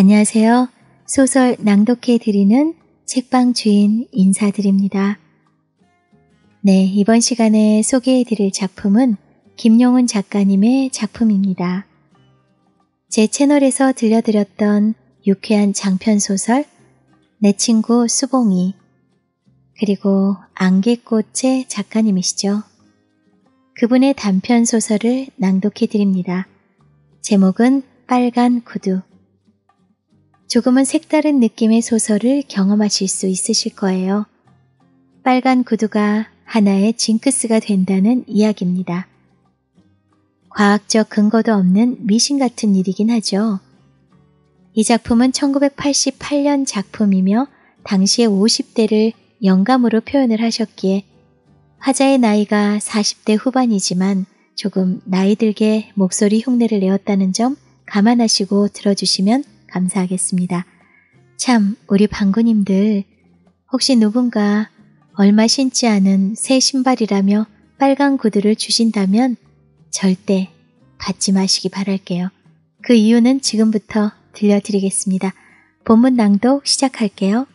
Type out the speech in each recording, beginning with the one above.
안녕하세요. 소설 낭독해 드리는 책방 주인 인사드립니다. 네, 이번 시간에 소개해 드릴 작품은 김용훈 작가님의 작품입니다. 제 채널에서 들려드렸던 유쾌한 장편 소설 내 친구 수봉이 그리고 안개꽃의 작가님이시죠. 그분의 단편 소설을 낭독해 드립니다. 제목은 빨간 구두 조금은 색다른 느낌의 소설을 경험하실 수 있으실 거예요. 빨간 구두가 하나의 징크스가 된다는 이야기입니다. 과학적 근거도 없는 미신 같은 일이긴 하죠. 이 작품은 1988년 작품이며 당시의 50대를 영감으로 표현을 하셨기에 화자의 나이가 40대 후반이지만 조금 나이 들게 목소리 흉내를 내었다는 점 감안하시고 들어주시면 감사하겠습니다. 참, 우리 방구님들, 혹시 누군가 얼마 신지 않은 새 신발이라며 빨간 구두를 주신다면 절대 받지 마시기 바랄게요. 그 이유는 지금부터 들려드리겠습니다. 본문 낭독 시작할게요.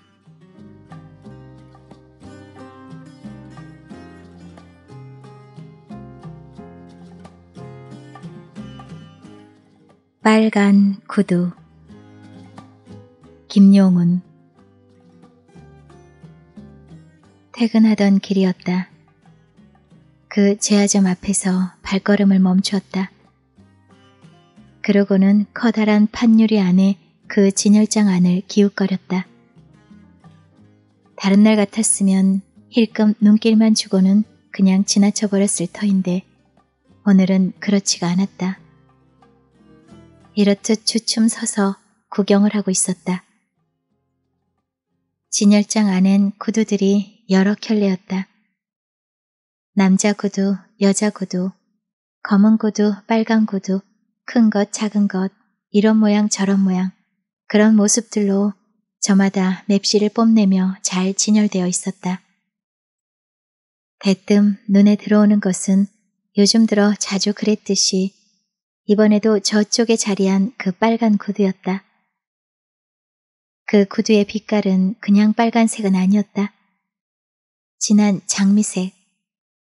빨간 구두 김용훈 퇴근하던 길이었다. 그 제화점 앞에서 발걸음을 멈추었다. 그러고는 커다란 판유리 안에 그 진열장 안을 기웃거렸다. 다른 날 같았으면 힐끔 눈길만 주고는 그냥 지나쳐 버렸을 터인데 오늘은 그렇지가 않았다. 이렇듯 주춤 서서 구경을 하고 있었다. 진열장 안엔 구두들이 여러 켤레였다. 남자 구두, 여자 구두, 검은 구두, 빨간 구두, 큰 것, 작은 것, 이런 모양 저런 모양, 그런 모습들로 저마다 맵시를 뽐내며 잘 진열되어 있었다. 대뜸 눈에 들어오는 것은 요즘 들어 자주 그랬듯이 이번에도 저쪽에 자리한 그 빨간 구두였다. 그 구두의 빛깔은 그냥 빨간색은 아니었다. 진한 장미색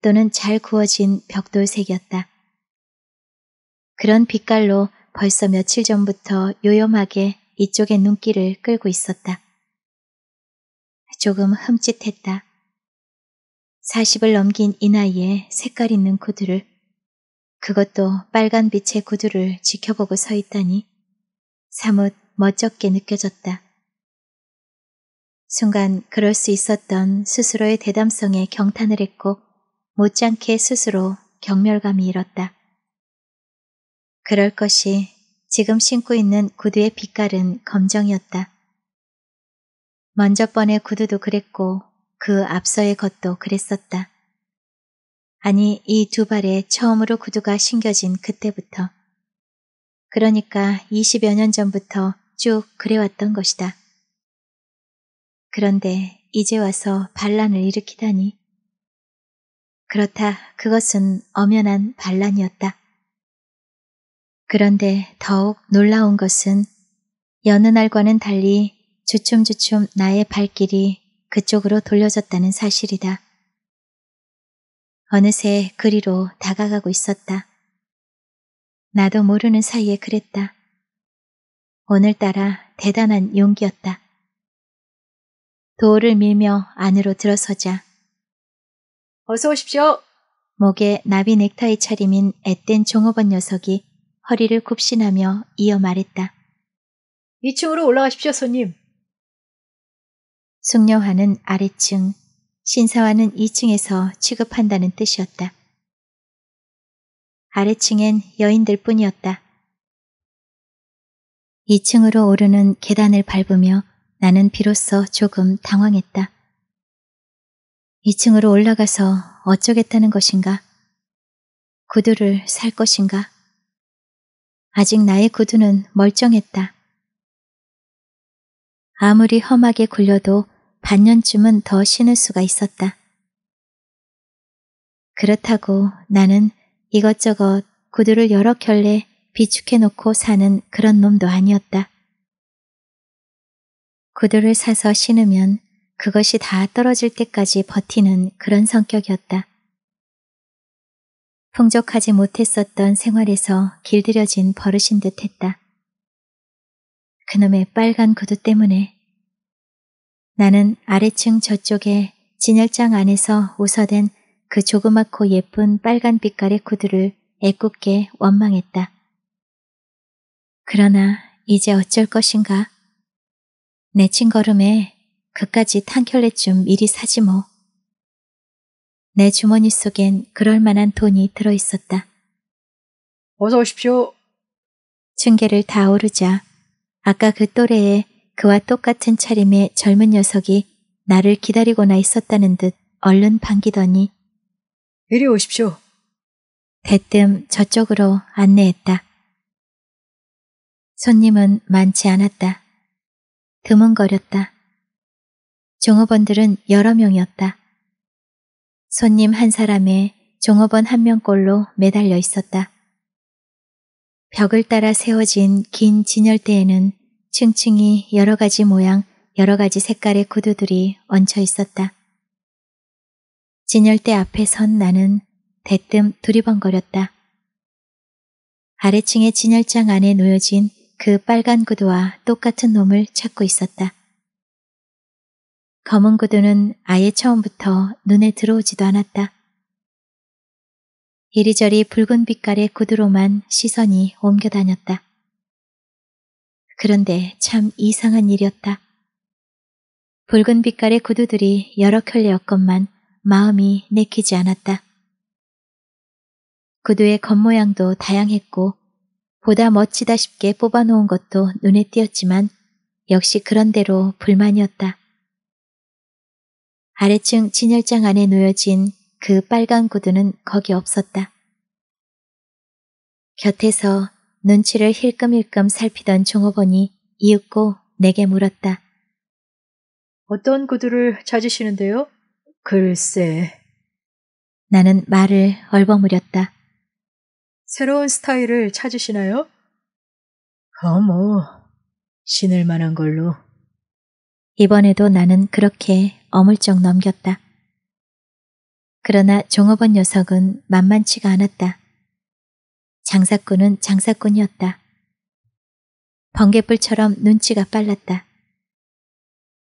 또는 잘 구워진 벽돌색이었다. 그런 빛깔로 벌써 며칠 전부터 요염하게 이쪽의 눈길을 끌고 있었다. 조금 흠칫했다. 40을 넘긴 이 나이에 색깔 있는 구두를 그것도 빨간 빛의 구두를 지켜보고 서 있다니 사뭇 멋쩍게 느껴졌다. 순간 그럴 수 있었던 스스로의 대담성에 경탄을 했고 못지않게 스스로 경멸감이 일었다. 그럴 것이 지금 신고 있는 구두의 빛깔은 검정이었다. 먼저 번의 구두도 그랬고 그 앞서의 것도 그랬었다. 아니 이 두 발에 처음으로 구두가 신겨진 그때부터 그러니까 20여 년 전부터 쭉 그래왔던 것이다. 그런데 이제 와서 반란을 일으키다니. 그렇다 그것은 엄연한 반란이었다. 그런데 더욱 놀라운 것은 여느 날과는 달리 주춤주춤 나의 발길이 그쪽으로 돌려졌다는 사실이다. 어느새 그리로 다가가고 있었다. 나도 모르는 사이에 그랬다. 오늘따라 대단한 용기였다. 도를 밀며 안으로 들어서자 어서 오십시오. 목에 나비 넥타이 차림인 앳된 종업원 녀석이 허리를 굽신하며 이어 말했다. 2층으로 올라가십시오, 손님. 숙녀화는 아래층, 신사화는 2층에서 취급한다는 뜻이었다. 아래층엔 여인들 뿐이었다. 2층으로 오르는 계단을 밟으며 나는 비로소 조금 당황했다. 2층으로 올라가서 어쩌겠다는 것인가? 구두를 살 것인가? 아직 나의 구두는 멀쩡했다. 아무리 험하게 굴려도 반년쯤은 더 신을 수가 있었다. 그렇다고 나는 이것저것 구두를 여러 켤레 비축해 놓고 사는 그런 놈도 아니었다. 구두를 사서 신으면 그것이 다 떨어질 때까지 버티는 그런 성격이었다. 풍족하지 못했었던 생활에서 길들여진 버릇인 듯 했다. 그놈의 빨간 구두 때문에 나는 아래층 저쪽에 진열장 안에서 웃어댄 그 조그맣고 예쁜 빨간 빛깔의 구두를 애꿎게 원망했다. 그러나 이제 어쩔 것인가? 내 친 걸음에 그까지 탄켤레쯤 미리 사지 뭐. 내 주머니 속엔 그럴 만한 돈이 들어있었다. 어서 오십시오. 층계를 다 오르자 아까 그 또래에 그와 똑같은 차림의 젊은 녀석이 나를 기다리고나 있었다는 듯 얼른 반기더니 이리 오십시오. 대뜸 저쪽으로 안내했다. 손님은 많지 않았다. 드문거렸다. 종업원들은 여러 명이었다. 손님 한 사람에 종업원 한 명꼴로 매달려 있었다. 벽을 따라 세워진 긴 진열대에는 층층이 여러 가지 모양, 여러 가지 색깔의 구두들이 얹혀 있었다. 진열대 앞에 선 나는 대뜸 두리번거렸다. 아래층의 진열장 안에 놓여진 그 빨간 구두와 똑같은 놈을 찾고 있었다. 검은 구두는 아예 처음부터 눈에 들어오지도 않았다. 이리저리 붉은 빛깔의 구두로만 시선이 옮겨 다녔다. 그런데 참 이상한 일이었다. 붉은 빛깔의 구두들이 여러 켤레였건만 마음이 내키지 않았다. 구두의 겉모양도 다양했고 보다 멋지다 싶게 뽑아놓은 것도 눈에 띄었지만 역시 그런대로 불만이었다. 아래층 진열장 안에 놓여진 그 빨간 구두는 거기 없었다. 곁에서 눈치를 힐끔힐끔 살피던 종업원이 이윽고 내게 물었다. 어떤 구두를 찾으시는데요? 글쎄. 나는 말을 얼버무렸다. 새로운 스타일을 찾으시나요? 어머, 신을 만한 걸로. 이번에도 나는 그렇게 어물쩍 넘겼다. 그러나 종업원 녀석은 만만치가 않았다. 장사꾼은 장사꾼이었다. 번개불처럼 눈치가 빨랐다.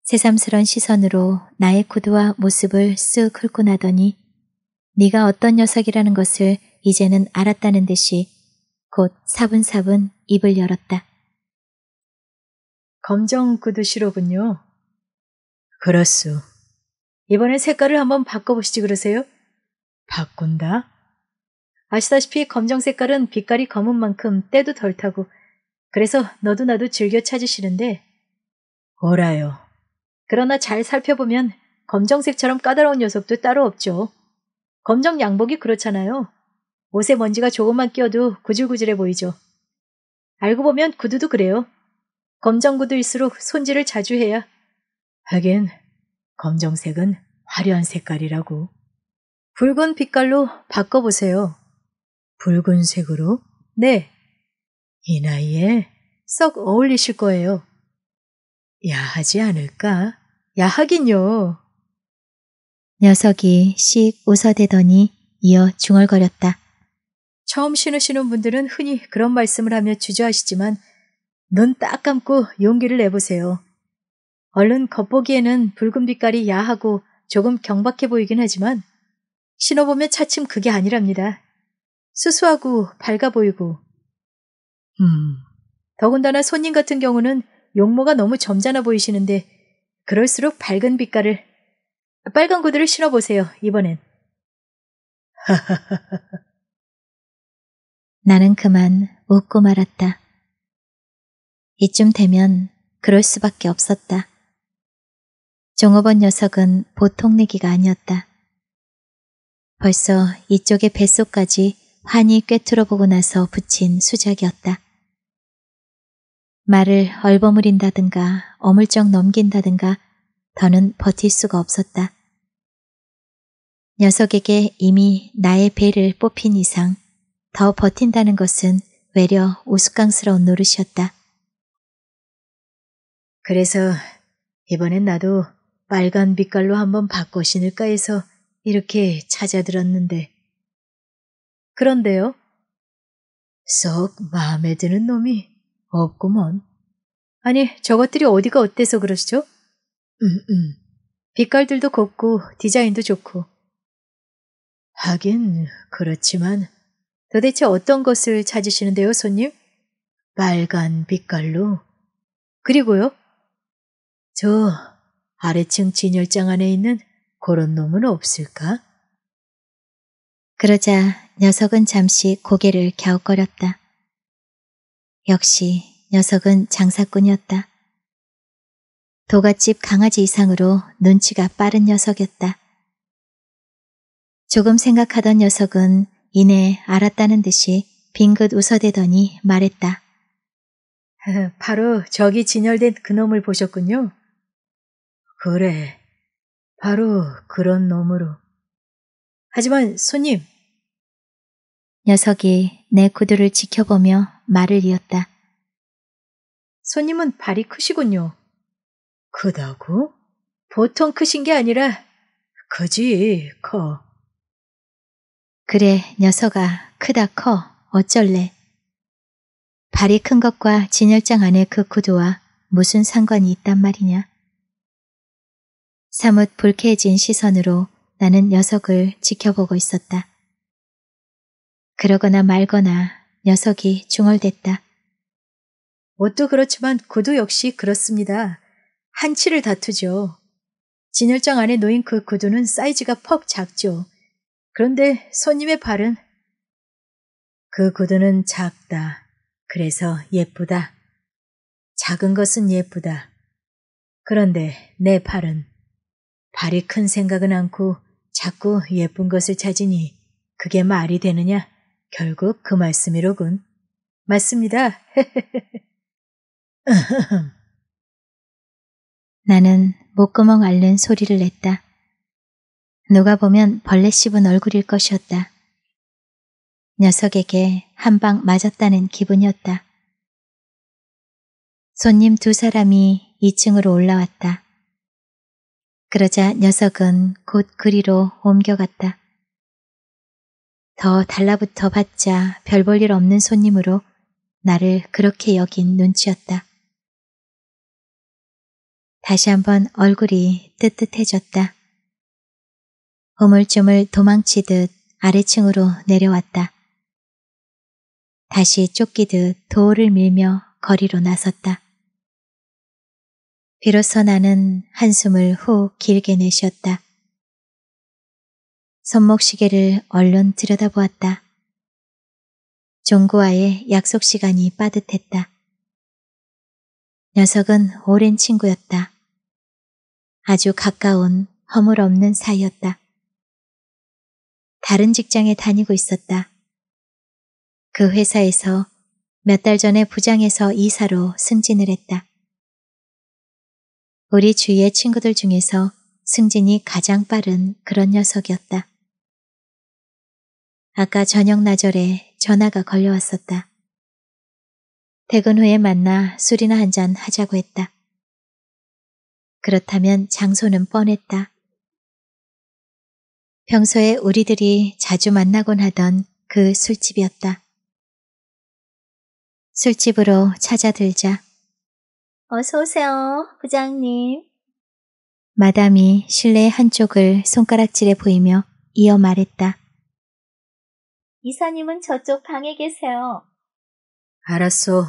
새삼스런 시선으로 나의 구두와 모습을 쓱 훑고 나더니 네가 어떤 녀석이라는 것을 이제는 알았다는 듯이 곧 사분사분 입을 열었다. 검정 구두시로군요. 그렇소. 이번엔 색깔을 한번 바꿔보시지 그러세요? 바꾼다? 아시다시피 검정 색깔은 빛깔이 검은 만큼 때도 덜 타고 그래서 너도 나도 즐겨 찾으시는데 오라요. 그러나 잘 살펴보면 검정색처럼 까다로운 녀석도 따로 없죠. 검정 양복이 그렇잖아요. 옷에 먼지가 조금만 끼어도 구질구질해 보이죠. 알고 보면 구두도 그래요. 검정 구두일수록 손질을 자주 해야. 하긴 검정색은 화려한 색깔이라고. 붉은 빛깔로 바꿔보세요. 붉은색으로? 네. 이 나이에 썩 어울리실 거예요. 야하지 않을까? 야하긴요. 녀석이 씩 웃어대더니 이어 중얼거렸다. 처음 신으시는 분들은 흔히 그런 말씀을 하며 주저하시지만 눈 딱 감고 용기를 내보세요. 얼른 겉보기에는 붉은 빛깔이 야하고 조금 경박해 보이긴 하지만 신어보면 차츰 그게 아니랍니다. 수수하고 밝아 보이고. 음. 더군다나 손님 같은 경우는 용모가 너무 점잖아 보이시는데 그럴수록 밝은 빛깔을 빨간 구두를 신어보세요. 이번엔. 나는 그만 웃고 말았다. 이쯤 되면 그럴 수밖에 없었다. 종업원 녀석은 보통 내기가 아니었다. 벌써 이쪽의 뱃속까지 환히 꿰뚫어보고 나서 붙인 수작이었다. 말을 얼버무린다든가 어물쩍 넘긴다든가 더는 버틸 수가 없었다. 녀석에게 이미 나의 배를 뽑힌 이상 더 버틴다는 것은 외려 우스꽝스러운 노릇이었다. 그래서 이번엔 나도 빨간 빛깔로 한번 바꿔 신을까 해서 이렇게 찾아들었는데. 그런데요? 썩 마음에 드는 놈이 없구먼. 아니, 저것들이 어디가 어때서 그러시죠? 음, 음. 빛깔들도 곱고 디자인도 좋고. 하긴 그렇지만 도대체 어떤 것을 찾으시는데요, 손님? 빨간 빛깔로. 그리고요? 저 아래층 진열장 안에 있는 그런 놈은 없을까? 그러자 녀석은 잠시 고개를 갸웃거렸다. 역시 녀석은 장사꾼이었다. 도갓집 강아지 이상으로 눈치가 빠른 녀석이었다. 조금 생각하던 녀석은 이내 알았다는 듯이 빙긋 웃어대더니 말했다. 바로 저기 진열된 그놈을 보셨군요. 그래, 바로 그런 놈으로. 하지만 손님. 녀석이 내 구두를 지켜보며 말을 이었다. 손님은 발이 크시군요. 크다고? 보통 크신 게 아니라 크지, 커. 그래, 녀석아, 크다 커. 어쩔래. 발이 큰 것과 진열장 안의 그 구두와 무슨 상관이 있단 말이냐. 사뭇 불쾌해진 시선으로 나는 녀석을 지켜보고 있었다. 그러거나 말거나 녀석이 중얼댔다. 옷도 그렇지만 구두 역시 그렇습니다. 한치를 다투죠. 진열장 안에 놓인 그 구두는 사이즈가 퍽 작죠. 그런데 손님의 발은 그 구두는 작다. 그래서 예쁘다. 작은 것은 예쁘다. 그런데 내 발은 발이 큰 생각은 않고 자꾸 예쁜 것을 찾으니 그게 말이 되느냐? 결국 그 말씀이로군. 맞습니다. 나는 목구멍 앓는 소리를 냈다. 누가 보면 벌레 씹은 얼굴일 것이었다. 녀석에게 한 방 맞았다는 기분이었다. 손님 두 사람이 2층으로 올라왔다. 그러자 녀석은 곧 그리로 옮겨갔다. 더 달라붙어 봤자 별 볼 일 없는 손님으로 나를 그렇게 여긴 눈치였다. 다시 한번 얼굴이 뜨뜻해졌다. 우물쭈물 도망치듯 아래층으로 내려왔다. 다시 쫓기듯 도를 밀며 거리로 나섰다. 비로소 나는 한숨을 후 길게 내쉬었다. 손목시계를 얼른 들여다보았다. 종구와의 약속 시간이 빠듯했다. 녀석은 오랜 친구였다. 아주 가까운 허물 없는 사이였다. 다른 직장에 다니고 있었다. 그 회사에서 몇 달 전에 부장에서 이사로 승진을 했다. 우리 주위의 친구들 중에서 승진이 가장 빠른 그런 녀석이었다. 아까 저녁 나절에 전화가 걸려왔었다. 퇴근 후에 만나 술이나 한 잔 하자고 했다. 그렇다면 장소는 뻔했다. 평소에 우리들이 자주 만나곤 하던 그 술집이었다. 술집으로 찾아들자 어서 오세요, 부장님. 마담이 실내 한쪽을 손가락질해 보이며 이어 말했다. 이사님은 저쪽 방에 계세요. 알았어.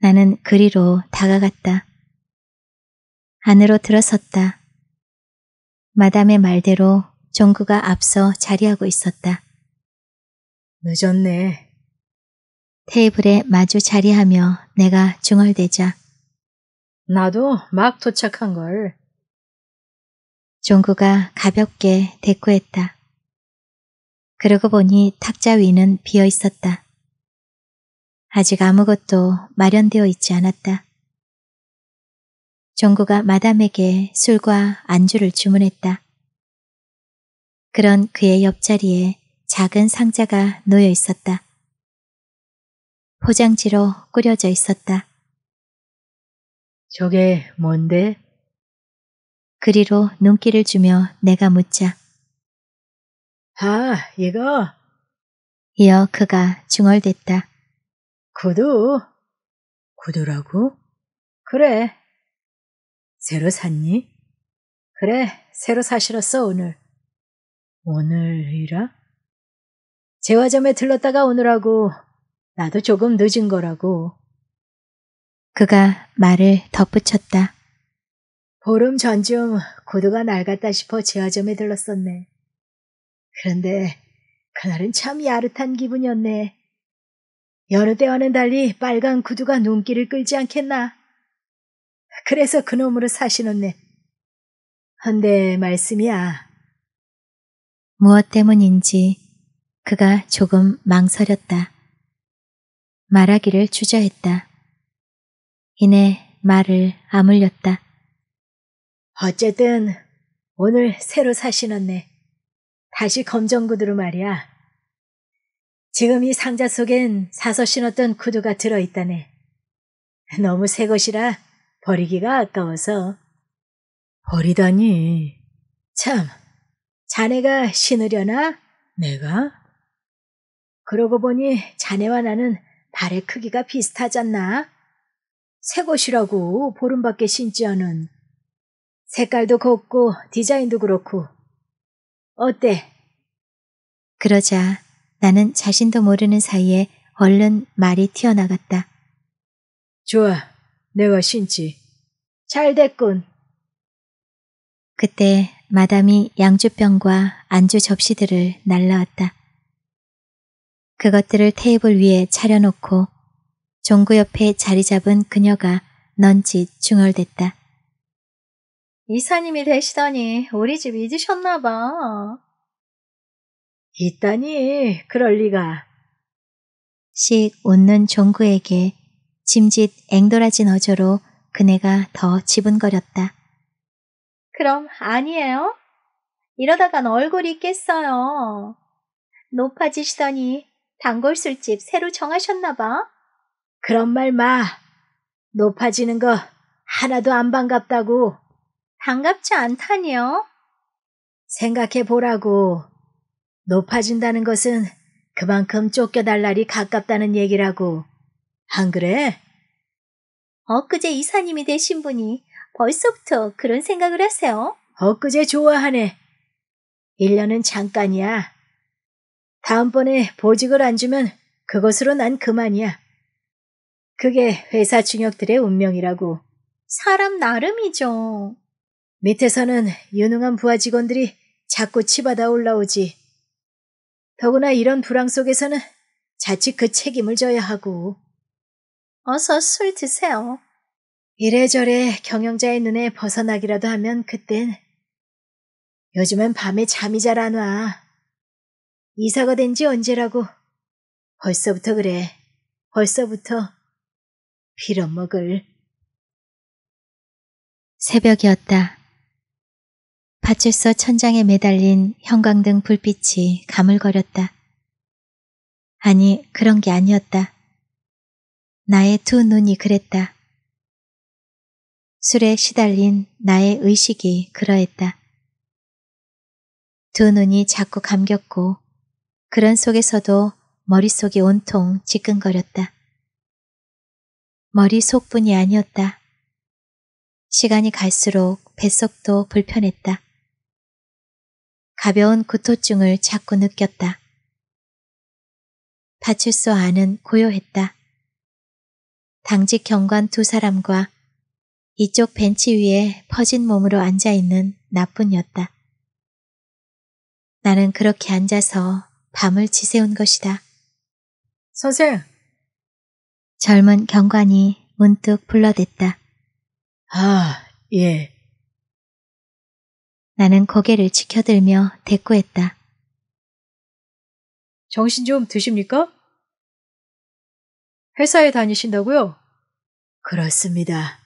나는 그리로 다가갔다. 안으로 들어섰다. 마담의 말대로 종구가 앞서 자리하고 있었다. 늦었네. 테이블에 마주 자리하며 내가 중얼대자 나도 막 도착한 걸. 종구가 가볍게 대꾸했다. 그러고 보니 탁자 위는 비어 있었다. 아직 아무것도 마련되어 있지 않았다. 종구가 마담에게 술과 안주를 주문했다. 그런 그의 옆자리에 작은 상자가 놓여 있었다. 포장지로 꾸려져 있었다. 저게 뭔데? 그리로 눈길을 주며 내가 묻자. 아, 이거 이어 그가 중얼댔다. 구두. 구두라고? 그래. 새로 샀니? 그래, 새로 사실었어, 오늘. 오늘이라? 재화점에 들렀다가 오느라고 나도 조금 늦은 거라고. 그가 말을 덧붙였다. 보름 전쯤 구두가 낡았다 싶어 재화점에 들렀었네. 그런데 그날은 참 야릇한 기분이었네. 여느 때와는 달리 빨간 구두가 눈길을 끌지 않겠나? 그래서 그놈으로 사시었네. 헌데 말씀이야. 무엇 때문인지 그가 조금 망설였다. 말하기를 주저했다. 이내 말을 아물렸다. 어쨌든 오늘 새로 사신었네. 다시 검정 구두로 말이야. 지금 이 상자 속엔 사서 신었던 구두가 들어있다네. 너무 새 것이라 버리기가 아까워서. 버리다니. 참, 자네가 신으려나? 내가? 그러고 보니 자네와 나는 발의 크기가 비슷하잖나? 새 것이라고 보름밖에 신지 않은. 색깔도 곱고 디자인도 그렇고. 어때? 그러자 나는 자신도 모르는 사이에 얼른 말이 튀어나갔다. 좋아, 내가 신지. 잘 됐군. 그때 마담이 양주병과 안주 접시들을 날라왔다. 그것들을 테이블 위에 차려놓고 종구 옆에 자리 잡은 그녀가 넌짓 중얼댔다. 이사님이 되시다니 우리 집 잊으셨나 봐. 있다니, 그럴 리가. 씩 웃는 종구에게 짐짓 앵돌아진 어조로 그네가 더 지분거렸다. 그럼 아니에요? 이러다간 얼굴이 있겠어요. 높아지시더니 단골 술집 새로 정하셨나 봐. 그런 말 마. 높아지는 거 하나도 안 반갑다고. 반갑지 않다니요? 생각해 보라고. 높아진다는 것은 그만큼 쫓겨날 날이 가깝다는 얘기라고. 안 그래? 엊그제 이사님이 되신 분이 벌써부터 그런 생각을 하세요? 엊그제 좋아하네. 1년은 잠깐이야. 다음번에 보직을 안 주면 그것으로 난 그만이야. 그게 회사 중역들의 운명이라고. 사람 나름이죠. 밑에서는 유능한 부하 직원들이 자꾸 치받아 올라오지. 더구나 이런 불황 속에서는 자칫 그 책임을 져야 하고. 어서 술 드세요. 이래저래 경영자의 눈에 벗어나기라도 하면 그땐 요즘은 밤에 잠이 잘 안 와. 이사가 된 지 언제라고. 벌써부터 그래. 벌써부터 빌어먹을. 새벽이었다. 파출소 천장에 매달린 형광등 불빛이 가물거렸다. 아니, 그런 게 아니었다. 나의 두 눈이 그랬다. 술에 시달린 나의 의식이 그러했다. 두 눈이 자꾸 감겼고 그런 속에서도 머릿속이 온통 지끈거렸다. 머릿속뿐이 아니었다. 시간이 갈수록 뱃속도 불편했다. 가벼운 구토증을 자꾸 느꼈다. 파출소 안은 고요했다. 당직 경관 두 사람과 이쪽 벤치 위에 퍼진 몸으로 앉아있는 나뿐이었다. 나는 그렇게 앉아서 밤을 지새운 것이다. 선생! 젊은 경관이 문득 불러댔다. 아, 예. 나는 고개를 치켜들며 대꾸했다. 정신 좀 드십니까? 회사에 다니신다고요? 그렇습니다.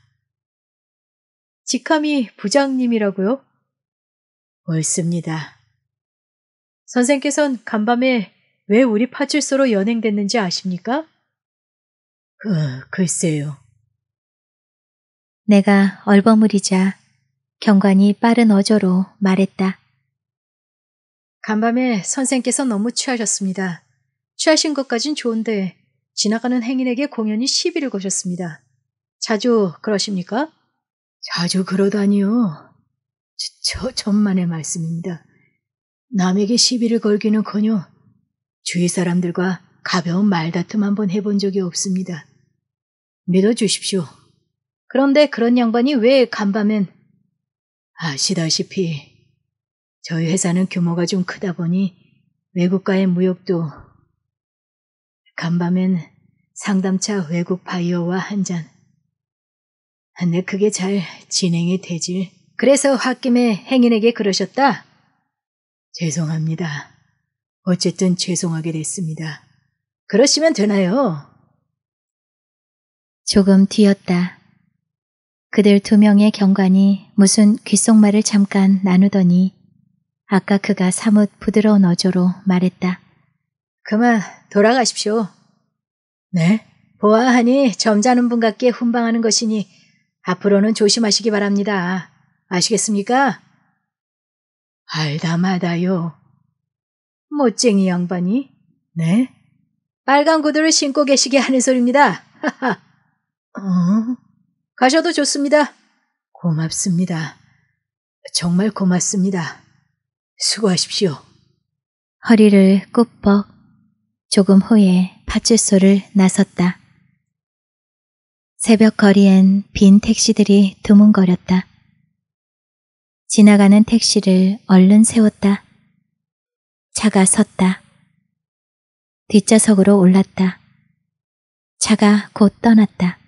직함이 부장님이라고요? 옳습니다. 선생께선 간밤에 왜 우리 파출소로 연행됐는지 아십니까? 그, 글쎄요. 내가 얼버무리자 경관이 빠른 어조로 말했다. 간밤에 선생께서 너무 취하셨습니다. 취하신 것까진 좋은데 지나가는 행인에게 공연히 시비를 거셨습니다. 자주 그러십니까? 자주 그러다니요. 저, 저 천만의 말씀입니다. 남에게 시비를 걸기는커녕 주위 사람들과 가벼운 말다툼 한번 해본 적이 없습니다. 믿어주십시오. 그런데 그런 양반이 왜 간밤엔 아시다시피 저희 회사는 규모가 좀 크다 보니 외국과의 무역도 간밤엔 상담차 외국 바이어와 한 잔. 근데 그게 잘 진행이 되질. 그래서 홧김에 행인에게 그러셨다. 죄송합니다. 어쨌든 죄송하게 됐습니다. 그러시면 되나요? 조금 뒤였다. 그들 두 명의 경관이 무슨 귓속말을 잠깐 나누더니 아까 그가 사뭇 부드러운 어조로 말했다. 그만 돌아가십시오. 네? 보아하니 점잖은 분 같게 훈방하는 것이니 앞으로는 조심하시기 바랍니다. 아시겠습니까? 알다마다요. 못쟁이 양반이? 네? 빨간 구두를 신고 계시게 하는 소리입니다. 하하. 어? 가셔도 좋습니다. 고맙습니다. 정말 고맙습니다. 수고하십시오. 허리를 꾹뻑 조금 후에 파출소를 나섰다. 새벽 거리엔 빈 택시들이 드문거렸다. 지나가는 택시를 얼른 세웠다. 차가 섰다. 뒷좌석으로 올랐다. 차가 곧 떠났다.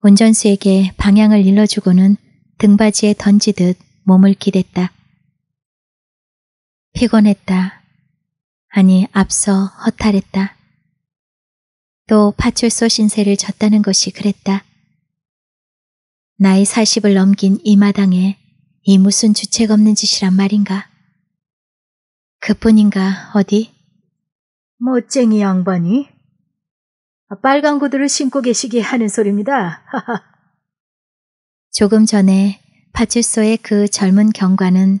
운전수에게 방향을 일러주고는 등받이에 던지듯 몸을 기댔다. 피곤했다. 아니, 앞서 허탈했다. 또 파출소 신세를 졌다는 것이 그랬다. 나이 40을 넘긴 이 마당에 이 무슨 주책 없는 짓이란 말인가? 그뿐인가, 어디? 멋쟁이 양반이? 빨간 구두를 신고 계시게 하는 소리입니다. 하하. 조금 전에 파출소의 그 젊은 경관은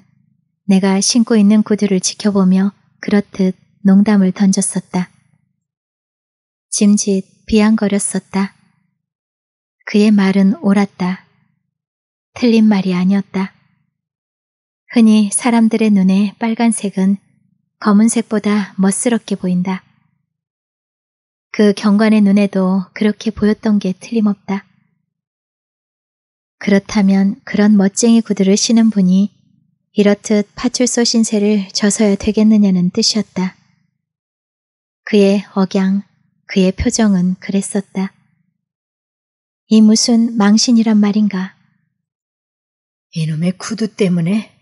내가 신고 있는 구두를 지켜보며 그렇듯 농담을 던졌었다. 짐짓 비앙거렸었다. 그의 말은 옳았다. 틀린 말이 아니었다. 흔히 사람들의 눈에 빨간색은 검은색보다 멋스럽게 보인다. 그 경관의 눈에도 그렇게 보였던 게 틀림없다. 그렇다면 그런 멋쟁이 구두를 신은 분이 이렇듯 파출소 신세를 져서야 되겠느냐는 뜻이었다. 그의 억양, 그의 표정은 그랬었다. 이 무슨 망신이란 말인가? 이놈의 구두 때문에?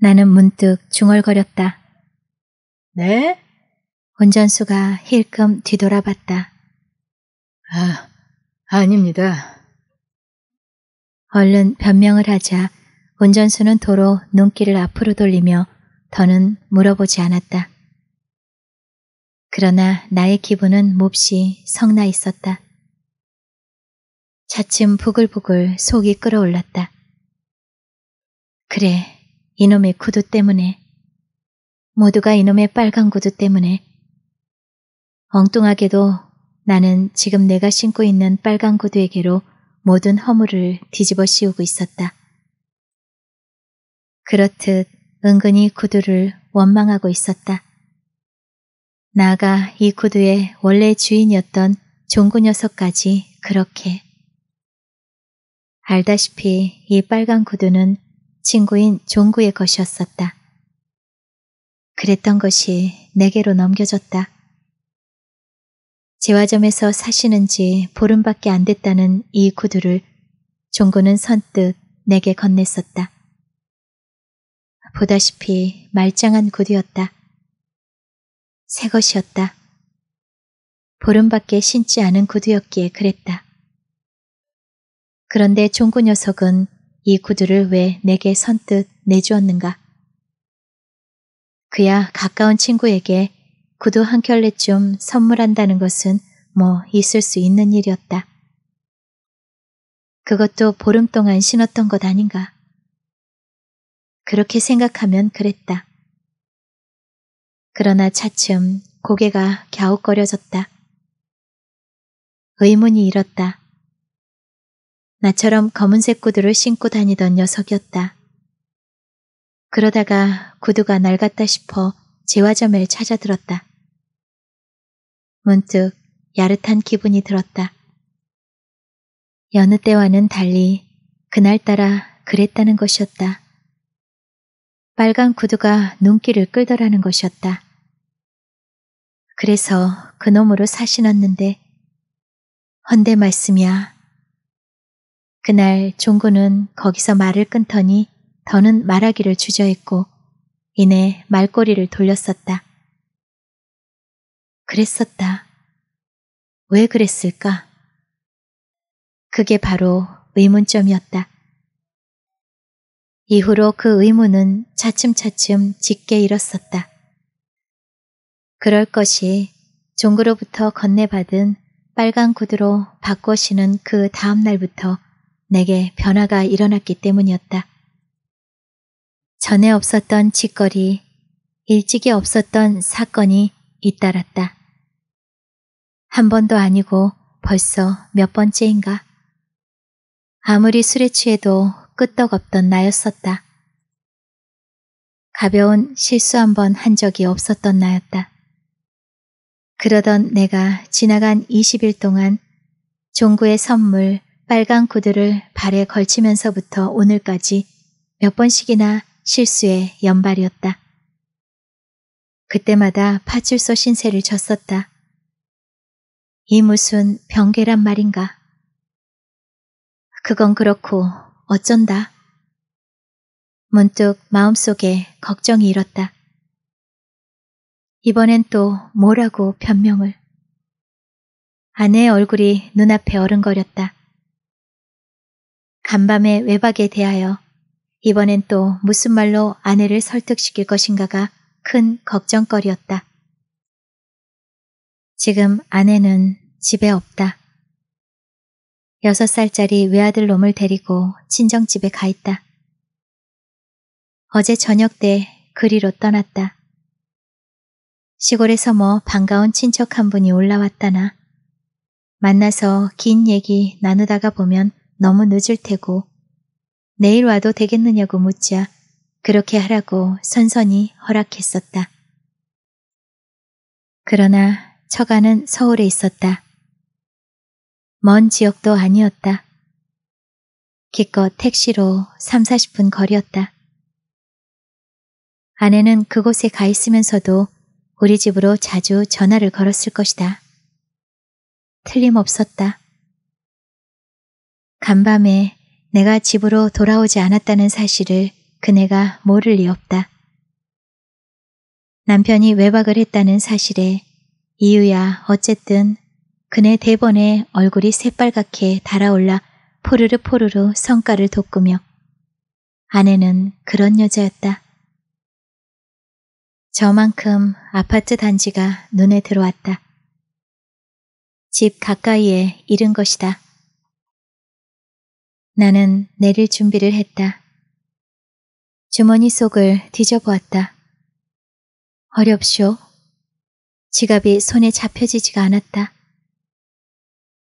나는 문득 중얼거렸다. 네? 운전수가 힐끔 뒤돌아봤다. 아, 아닙니다. 얼른 변명을 하자 운전수는 도로 눈길을 앞으로 돌리며 더는 물어보지 않았다. 그러나 나의 기분은 몹시 성나 있었다. 차츰 부글부글 속이 끓어올랐다. 그래, 이놈의 구두 때문에. 모두가 이놈의 빨간 구두 때문에. 엉뚱하게도 나는 지금 내가 신고 있는 빨간 구두에게로 모든 허물을 뒤집어 씌우고 있었다. 그렇듯 은근히 구두를 원망하고 있었다. 나가 이 구두의 원래 주인이었던 종구 녀석까지 그렇게. 알다시피 이 빨간 구두는 친구인 종구의 것이었었다. 그랬던 것이 내게로 넘겨졌다. 재화점에서 사시는 지 보름밖에 안 됐다는 이 구두를 종구는 선뜻 내게 건넸었다. 보다시피 말짱한 구두였다. 새 것이었다. 보름밖에 신지 않은 구두였기에 그랬다. 그런데 종구 녀석은 이 구두를 왜 내게 선뜻 내주었는가? 그야 가까운 친구에게 구두 한 켤레쯤 선물한다는 것은 뭐 있을 수 있는 일이었다. 그것도 보름 동안 신었던 것 아닌가. 그렇게 생각하면 그랬다. 그러나 차츰 고개가 갸웃거려졌다. 의문이 일었다. 나처럼 검은색 구두를 신고 다니던 녀석이었다. 그러다가 구두가 낡았다 싶어 재화점을 찾아들었다. 문득 야릇한 기분이 들었다. 여느 때와는 달리 그날따라 그랬다는 것이었다. 빨간 구두가 눈길을 끌더라는 것이었다. 그래서 그놈으로 사신었는데 헌데 말씀이야. 그날 종구는 거기서 말을 끊더니 더는 말하기를 주저했고 이내 말꼬리를 돌렸었다. 그랬었다. 왜 그랬을까? 그게 바로 의문점이었다. 이후로 그 의문은 차츰차츰 짙게 일었었다. 그럴 것이 종구로부터 건네받은 빨간 구두로 바꿔 신은 그 다음 날부터 내게 변화가 일어났기 때문이었다. 전에 없었던 짓거리, 일찍이 없었던 사건이 잇따랐다. 한 번도 아니고 벌써 몇 번째인가. 아무리 술에 취해도 끄떡없던 나였었다. 가벼운 실수 한 번 한 적이 없었던 나였다. 그러던 내가 지나간 20일 동안 종구의 선물 빨간 구두를 발에 걸치면서부터 오늘까지 몇 번씩이나 실수에 연발이었다. 그때마다 파출소 신세를 졌었다. 이 무슨 병계란 말인가. 그건 그렇고 어쩐다. 문득 마음속에 걱정이 일었다. 이번엔 또 뭐라고 변명을. 아내의 얼굴이 눈앞에 어른거렸다. 간밤의 외박에 대하여 이번엔 또 무슨 말로 아내를 설득시킬 것인가가 큰 걱정거리였다. 지금 아내는 집에 없다. 여섯 살짜리 외아들 놈을 데리고 친정집에 가 있다. 어제 저녁 때 그리로 떠났다. 시골에서 뭐 반가운 친척 한 분이 올라왔다나 만나서 긴 얘기 나누다가 보면 너무 늦을 테고 내일 와도 되겠느냐고 묻자 그렇게 하라고 선선히 허락했었다. 그러나 처가는 서울에 있었다. 먼 지역도 아니었다. 기껏 택시로 3, 40분 거리였다. 아내는 그곳에 가 있으면서도 우리 집으로 자주 전화를 걸었을 것이다. 틀림없었다. 간밤에 내가 집으로 돌아오지 않았다는 사실을 그네가 모를 리 없다. 남편이 외박을 했다는 사실에 이유야 어쨌든 그네 대번에 얼굴이 새빨갛게 달아올라 포르르 포르르 성깔을 돋구며 아내는 그런 여자였다. 저만큼 아파트 단지가 눈에 들어왔다. 집 가까이에 잃은 것이다. 나는 내릴 준비를 했다. 주머니 속을 뒤져보았다. 어렵쇼. 지갑이 손에 잡혀지지가 않았다.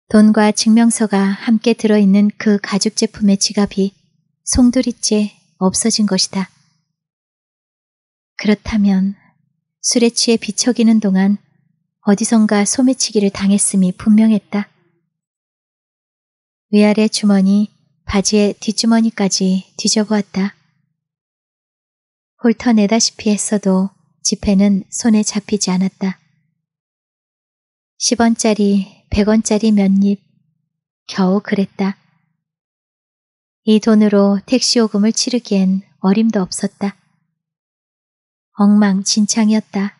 돈과 증명서가 함께 들어있는 그 가죽 제품의 지갑이 송두리째 없어진 것이다. 그렇다면 술에 취해 비척이는 동안 어디선가 소매치기를 당했음이 분명했다. 위아래 주머니, 바지의 뒷주머니까지 뒤져보았다. 훑어내다시피 했어도 지폐는 손에 잡히지 않았다. 10원짜리, 100원짜리 몇 입, 겨우 그랬다. 이 돈으로 택시 요금을 치르기엔 어림도 없었다. 엉망진창이었다.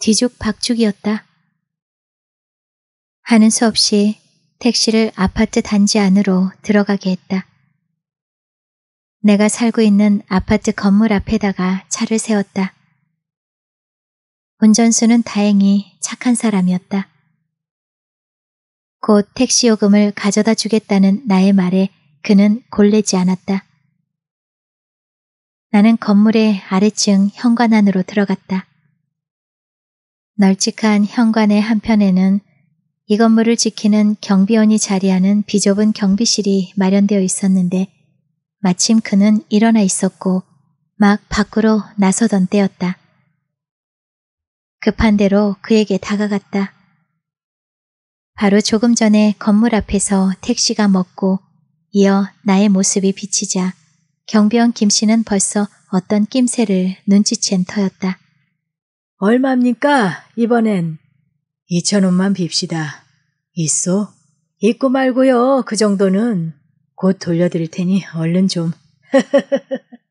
뒤죽박죽이었다. 하는 수 없이 택시를 아파트 단지 안으로 들어가게 했다. 내가 살고 있는 아파트 건물 앞에다가 차를 세웠다. 운전수는 다행히 착한 사람이었다. 곧 택시 요금을 가져다 주겠다는 나의 말에 그는 골래지 않았다. 나는 건물의 아래층 현관 안으로 들어갔다. 널찍한 현관의 한편에는 이 건물을 지키는 경비원이 자리하는 비좁은 경비실이 마련되어 있었는데 마침 그는 일어나 있었고 막 밖으로 나서던 때였다. 급한 대로 그에게 다가갔다. 바로 조금 전에 건물 앞에서 택시가 먹고 이어 나의 모습이 비치자 경비원 김 씨는 벌써 어떤 낌새를 눈치챈 터였다. 얼마입니까? 이번엔 2천 원만 빕시다. 있어? 있고 말고요. 그 정도는 곧 돌려드릴 테니 얼른 좀.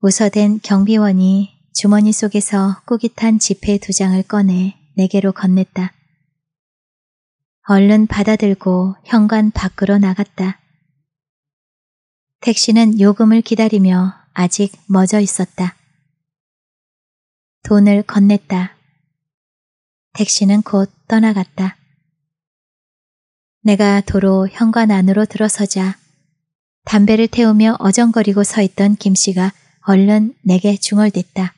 웃어댄 경비원이 주머니 속에서 꾸깃한 지폐 두 장을 꺼내 내게로 건넸다. 얼른 받아들고 현관 밖으로 나갔다. 택시는 요금을 기다리며 아직 멎어 있었다. 돈을 건넸다. 택시는 곧 떠나갔다. 내가 도로 현관 안으로 들어서자 담배를 태우며 어정거리고 서 있던 김 씨가 얼른 내게 중얼댔다.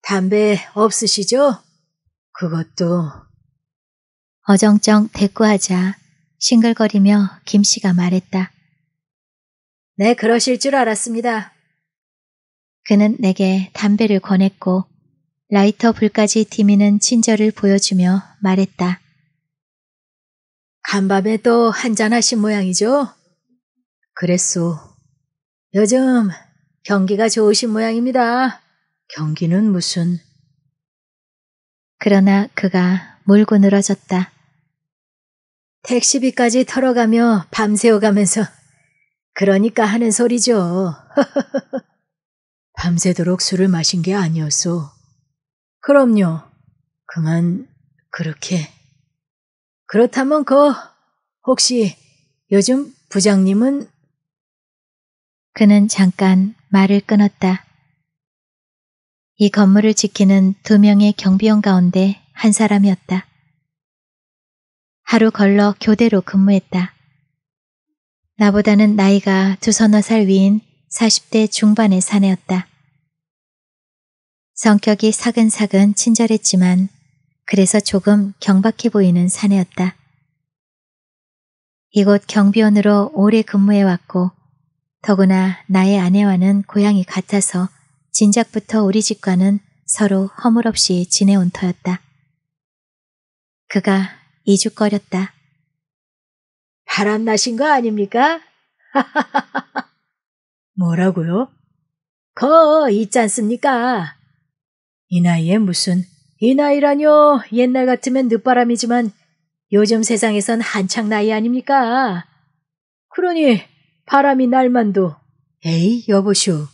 담배 없으시죠? 그것도 어정쩡 대꾸하자 싱글거리며 김 씨가 말했다. 네, 그러실 줄 알았습니다. 그는 내게 담배를 권했고 라이터 불까지 디미는 친절을 보여주며 말했다. 간밤에 또 한잔 하신 모양이죠? 그랬소. 요즘 경기가 좋으신 모양입니다. 경기는 무슨... 그러나 그가 물고 늘어졌다. 택시비까지 털어가며 밤새워가면서 그러니까 하는 소리죠. 밤새도록 술을 마신 게 아니었소. 그럼요. 그만 그렇게. 그렇다면 그 혹시 요즘 부장님은 그는 잠깐 말을 끊었다. 이 건물을 지키는 두 명의 경비원 가운데 한 사람이었다. 하루 걸러 교대로 근무했다. 나보다는 나이가 두 서너 살 위인 40대 중반의 사내였다. 성격이 사근사근 친절했지만 그래서 조금 경박해 보이는 사내였다. 이곳 경비원으로 오래 근무해왔고 더구나 나의 아내와는 고향이 같아서 진작부터 우리 집과는 서로 허물없이 지내온 터였다. 그가 이죽거렸다. 바람 나신 거 아닙니까? 뭐라고요? 거 있지 않습니까? 이 나이에 무슨 이 나이라뇨 옛날 같으면 늦바람이지만 요즘 세상에선 한창 나이 아닙니까? 그러니 바람이 날만도 에이 여보슈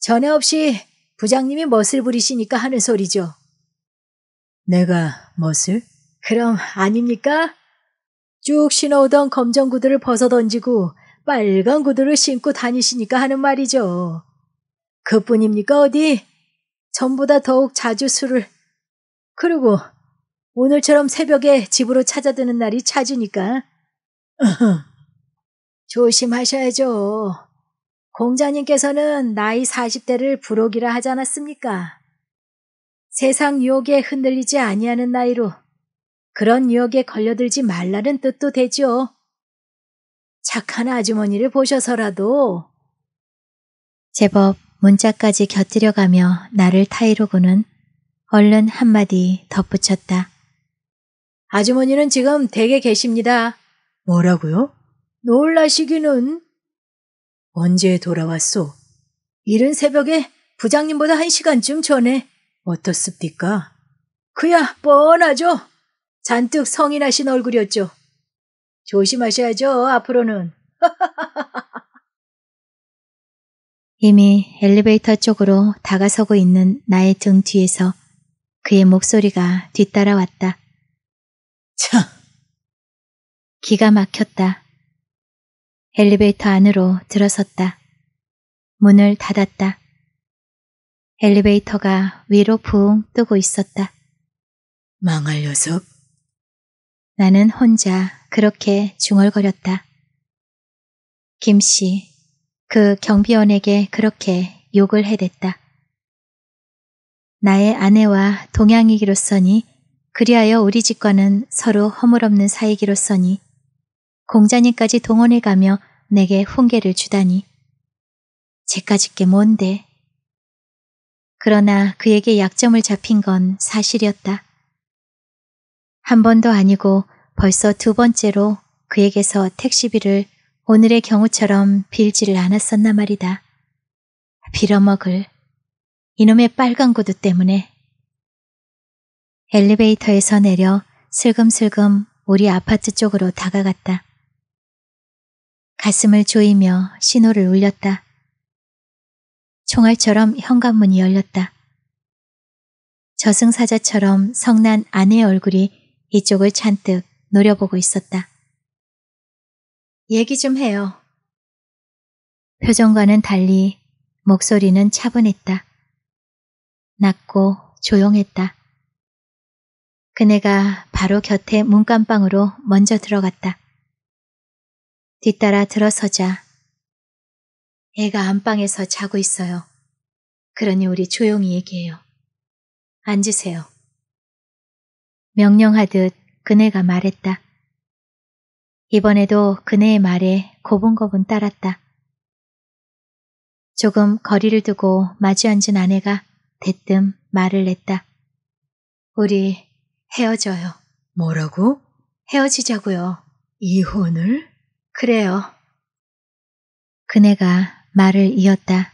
전에 없이 부장님이 멋을 부리시니까 하는 소리죠. 내가 멋을? 그럼 아닙니까? 쭉 신어오던 검정 구두를 벗어 던지고 빨간 구두를 신고 다니시니까 하는 말이죠. 그뿐입니까 어디? 전보다 더욱 자주 술을 그리고 오늘처럼 새벽에 집으로 찾아드는 날이 찾으니까 조심하셔야죠. 공자님께서는 나이 40대를 불혹이라 하지 않았습니까? 세상 유혹에 흔들리지 아니하는 나이로 그런 유혹에 걸려들지 말라는 뜻도 되죠. 착한 아주머니를 보셔서라도 제법 문자까지 곁들여가며 나를 타이르고는 얼른 한마디 덧붙였다. 아주머니는 지금 댁에 계십니다. 뭐라고요? 놀라시기는. 언제 돌아왔소? 이른 새벽에 부장님보다 한 시간쯤 전에 어떻습니까? 그야 뻔하죠. 잔뜩 성이 나신 얼굴이었죠. 조심하셔야죠, 앞으로는. 이미 엘리베이터 쪽으로 다가서고 있는 나의 등 뒤에서 그의 목소리가 뒤따라왔다. 참. 기가 막혔다. 엘리베이터 안으로 들어섰다. 문을 닫았다. 엘리베이터가 위로 붕 뜨고 있었다. 망할 녀석. 나는 혼자 그렇게 중얼거렸다. 김씨, 그 경비원에게 그렇게 욕을 해댔다. 나의 아내와 동양이기로서니 그리하여 우리 집과는 서로 허물없는 사이기로서니 공자님까지 동원해가며 내게 훈계를 주다니 제까짓 게 뭔데 그러나 그에게 약점을 잡힌 건 사실이었다. 한 번도 아니고 벌써 두 번째로 그에게서 택시비를 오늘의 경우처럼 빌지를 않았었나 말이다. 빌어먹을 이놈의 빨간 구두 때문에 엘리베이터에서 내려 슬금슬금 우리 아파트 쪽으로 다가갔다. 가슴을 조이며 신호를 울렸다. 총알처럼 현관문이 열렸다. 저승사자처럼 성난 아내의 얼굴이 이쪽을 잔뜩 노려보고 있었다. 얘기 좀 해요. 표정과는 달리 목소리는 차분했다. 낮고 조용했다. 그네가 바로 곁에 문간방으로 먼저 들어갔다. 뒤따라 들어서자 애가 안방에서 자고 있어요. 그러니 우리 조용히 얘기해요. 앉으세요. 명령하듯 그네가 말했다. 이번에도 그네의 말에 고분고분 따랐다. 조금 거리를 두고 마주 앉은 아내가 대뜸 말을 냈다. 우리 헤어져요. 뭐라고? 헤어지자고요. 이혼을? 그래요. 그네가 말을 이었다.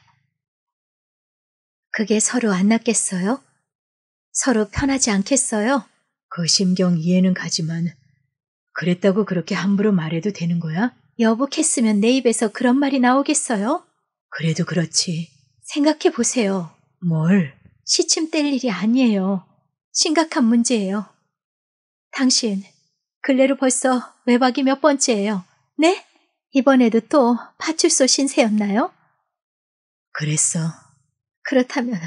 그게 서로 안 낫겠어요? 서로 편하지 않겠어요? 그 심경 이해는 가지만 그랬다고 그렇게 함부로 말해도 되는 거야? 여복했으면 내 입에서 그런 말이 나오겠어요? 그래도 그렇지. 생각해 보세요. 뭘? 시침 뗄 일이 아니에요. 심각한 문제예요. 당신, 근래로 벌써 외박이 몇 번째예요. 네? 이번에도 또 파출소 신세였나요? 그랬어. 그렇다면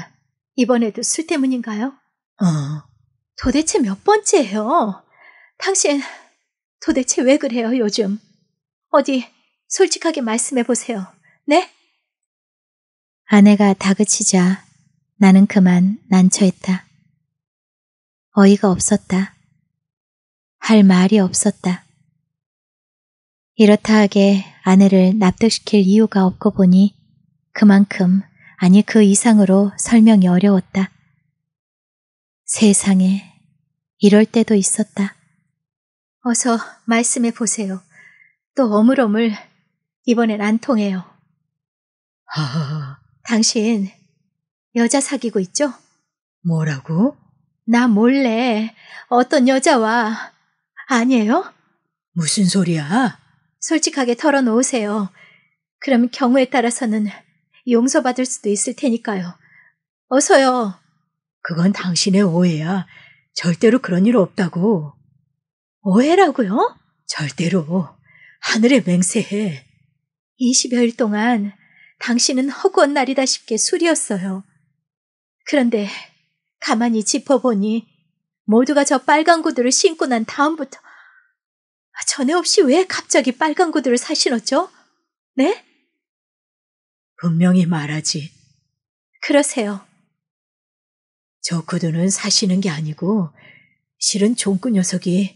이번에도 술 때문인가요? 어. 도대체 몇 번째예요? 당신 도대체 왜 그래요, 요즘? 어디 솔직하게 말씀해 보세요. 네? 아내가 다그치자 나는 그만 난처했다. 어이가 없었다. 할 말이 없었다. 이렇다 하게 아내를 납득시킬 이유가 없고 보니 그만큼 아니 그 이상으로 설명이 어려웠다. 세상에 이럴 때도 있었다. 어서 말씀해 보세요. 또 어물어물 이번엔 안 통해요. 하하하. 당신 여자 사귀고 있죠? 뭐라고? 나 몰래 어떤 여자와 아니에요? 무슨 소리야? 솔직하게 털어놓으세요. 그럼 경우에 따라서는 용서받을 수도 있을 테니까요. 어서요. 그건 당신의 오해야. 절대로 그런 일 없다고. 오해라고요? 절대로. 하늘에 맹세해. 20여일 동안 당신은 허구한 날이다쉽게 술이었어요. 그런데 가만히 짚어보니 모두가 저 빨간 구두를 신고 난 다음부터 전에 없이 왜 갑자기 빨간 구두를 사신었죠? 네? 분명히 말하지. 그러세요. 저 구두는 사시는 게 아니고 실은 종구 녀석이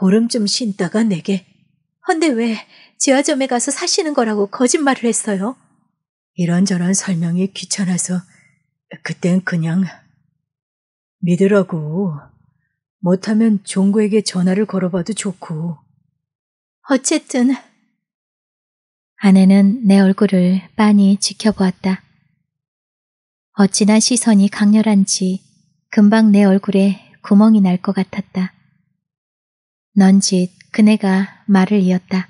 보름쯤 신다가 내게 헌데 왜 지화점에 가서 사시는 거라고 거짓말을 했어요? 이런저런 설명이 귀찮아서 그땐 그냥 믿으라고. 못하면 종구에게 전화를 걸어봐도 좋고. 어쨌든 아내는 내 얼굴을 빤히 지켜보았다. 어찌나 시선이 강렬한지 금방 내 얼굴에 구멍이 날 것 같았다. 넌짓 그네가 말을 이었다.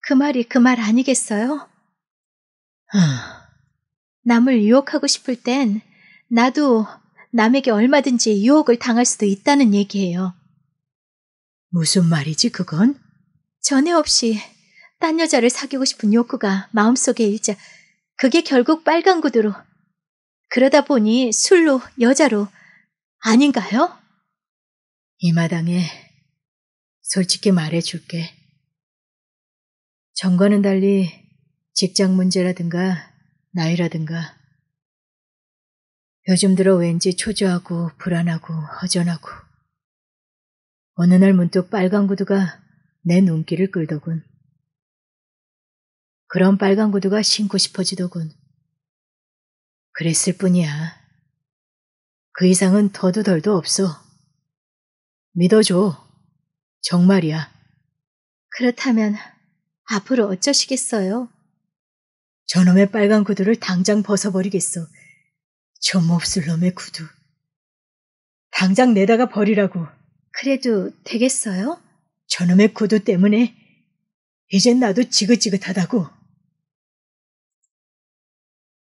그 말이 그 말 아니겠어요? 하, 남을 유혹하고 싶을 땐 나도 남에게 얼마든지 유혹을 당할 수도 있다는 얘기예요. 무슨 말이지 그건? 전에 없이 딴 여자를 사귀고 싶은 욕구가 마음속에 일자 그게 결국 빨간 구두로 그러다 보니 술로 여자로 아닌가요? 이 마당에 솔직히 말해줄게. 전과는 달리 직장 문제라든가 나이라든가 요즘 들어 왠지 초조하고 불안하고 허전하고 어느 날 문득 빨간 구두가 내 눈길을 끌더군. 그런 빨간 구두가 신고 싶어지더군. 그랬을 뿐이야. 그 이상은 더도 덜도 없어. 믿어줘. 정말이야. 그렇다면 앞으로 어쩌시겠어요? 저놈의 빨간 구두를 당장 벗어버리겠어. 저 몹쓸 놈의 구두. 당장 내다가 버리라고. 그래도 되겠어요? 저놈의 구두 때문에 이젠 나도 지긋지긋하다고.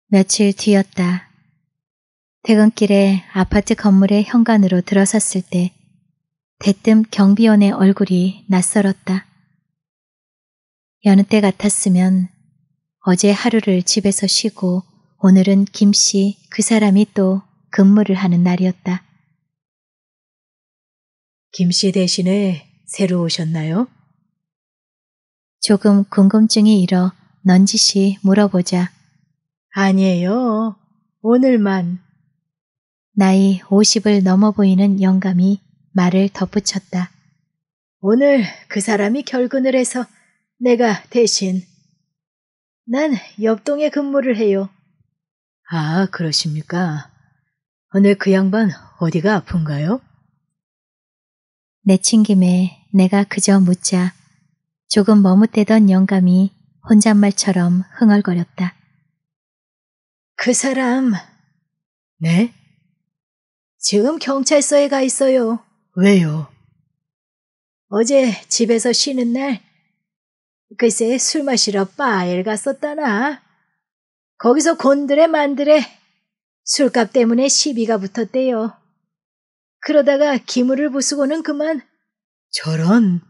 며칠 뒤였다. 퇴근길에 아파트 건물의 현관으로 들어섰을 때 대뜸 경비원의 얼굴이 낯설었다. 여느 때 같았으면 어제 하루를 집에서 쉬고 오늘은 김씨 그 사람이 또 근무를 하는 날이었다. 김씨 대신에 새로 오셨나요? 조금 궁금증이 일어 넌지시 물어보자. 아니에요. 오늘만. 나이 50을 넘어 보이는 영감이 말을 덧붙였다. 오늘 그 사람이 결근을 해서 내가 대신. 난 옆동에 근무를 해요. 아, 그러십니까? 오늘 그 양반 어디가 아픈가요? 내친 김에 내가 그저 묻자 조금 머뭇대던 영감이 혼잣말처럼 흥얼거렸다. 그 사람. 네? 지금 경찰서에 가 있어요. 왜요? 어제 집에서 쉬는 날, 글쎄 술 마시러 바에 갔었다나. 거기서 곤드레 만드레 술값 때문에 시비가 붙었대요. 그러다가 기물을 부수고는 그만 저런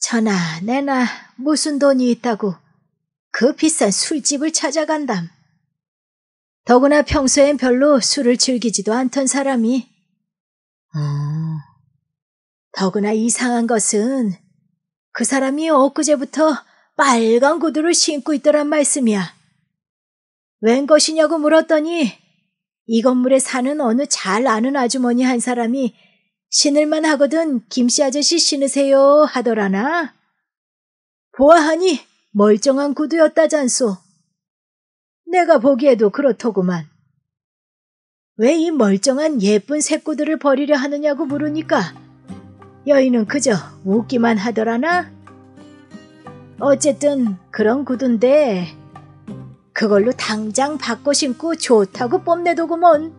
전화 내나 무슨 돈이 있다고 그 비싼 술집을 찾아간담. 더구나 평소엔 별로 술을 즐기지도 않던 사람이. 어... 더구나 이상한 것은 그 사람이 엊그제부터 빨간 구두를 신고 있더란 말씀이야. 웬 것이냐고 물었더니 이 건물에 사는 어느 잘 아는 아주머니 한 사람이 신을만 하거든 김씨 아저씨 신으세요 하더라나. 보아하니 멀쩡한 구두였다잖소. 내가 보기에도 그렇더구만. 왜 이 멀쩡한 예쁜 새구들을 버리려 하느냐고 물으니까 여인은 그저 웃기만 하더라나. 어쨌든 그런 구두인데 그걸로 당장 바꿔 신고 좋다고 뽐내더구먼.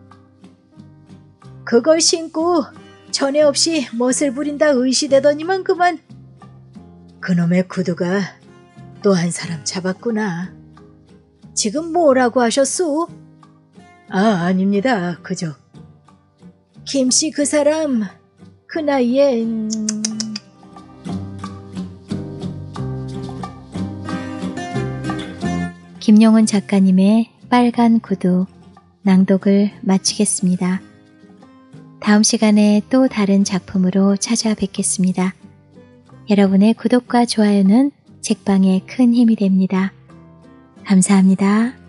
그걸 신고 전에 없이 멋을 부린다 의시되더니만 그만. 그놈의 구두가 또 한 사람 잡았구나. 지금 뭐라고 하셨소? 아, 아닙니다. 그저. 김씨 그 사람 그 나이에 음... 김용훈 작가님의 빨간 구두 낭독을 마치겠습니다. 다음 시간에 또 다른 작품으로 찾아뵙겠습니다. 여러분의 구독과 좋아요는 책방에 큰 힘이 됩니다. 감사합니다.